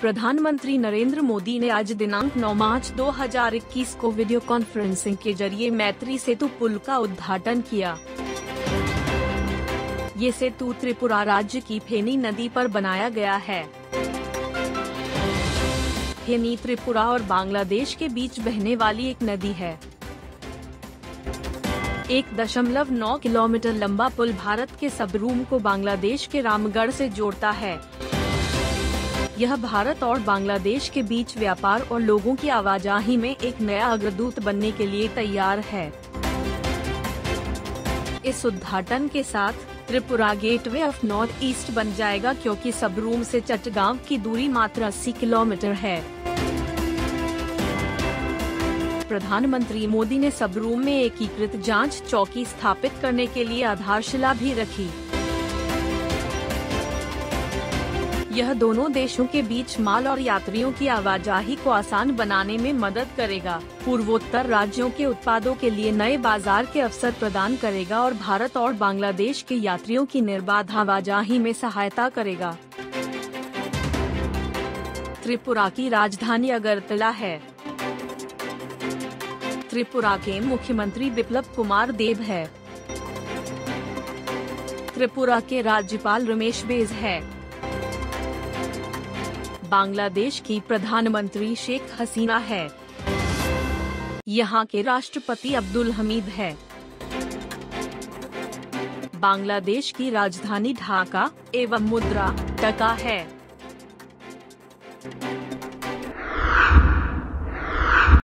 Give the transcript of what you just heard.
प्रधानमंत्री नरेंद्र मोदी ने आज दिनांक 9 मार्च 2021 को वीडियो कॉन्फ्रेंसिंग के ज़रिए मैत्री सेतु पुल का उद्घाटन किया। ये सेतु त्रिपुरा राज्य की फेनी नदी पर बनाया गया है। फेनी त्रिपुरा और बांग्लादेश के बीच बहने वाली एक नदी है। एक दशमलव नौ किलोमीटर लंबा पुल भारत के सबरूम को बांग्लादेश के रामगढ़ से जोड़ता है। यह भारत और बांग्लादेश के बीच व्यापार और लोगों की आवाजाही में एक नया अग्रदूत बनने के लिए तैयार है। इस उद्घाटन के साथ Tripura gateway of north east बन जाएगा क्योंकि सबरूम से चटगांव की दूरी मात्र 80 किलोमीटर है। प्रधानमंत्री मोदी ने सबरूम में एकीकृत जाँच चौकी स्थापित करने के लिए आधारशिला भी रखी। यह दोनों देशों के बीच माल और यात्रियों की आवाजाही को आसान बनाने में मदद करेगा। पूर्वोत्तर राज्यों के उत्पादों के लिए नए बाज़ार के अवसर प्रदान करेगा और भारत और बांग्लादेश के यात्रियों की निर्बाध आवाजाही में सहायता करेगा। त्रिपुरा की राजधानी अगरतला है। त्रिपुरा के मुख्यमंत्री बिप्लब कुमार देव है। त्रिपुरा के राज्यपाल रमेश बेज है। बांग्लादेश की प्रधानमंत्री शेख हसीना है। यहाँ के राष्ट्रपति अब्दुल हमीद है। बांग्लादेश की राजधानी ढाका एवं मुद्रा टका है।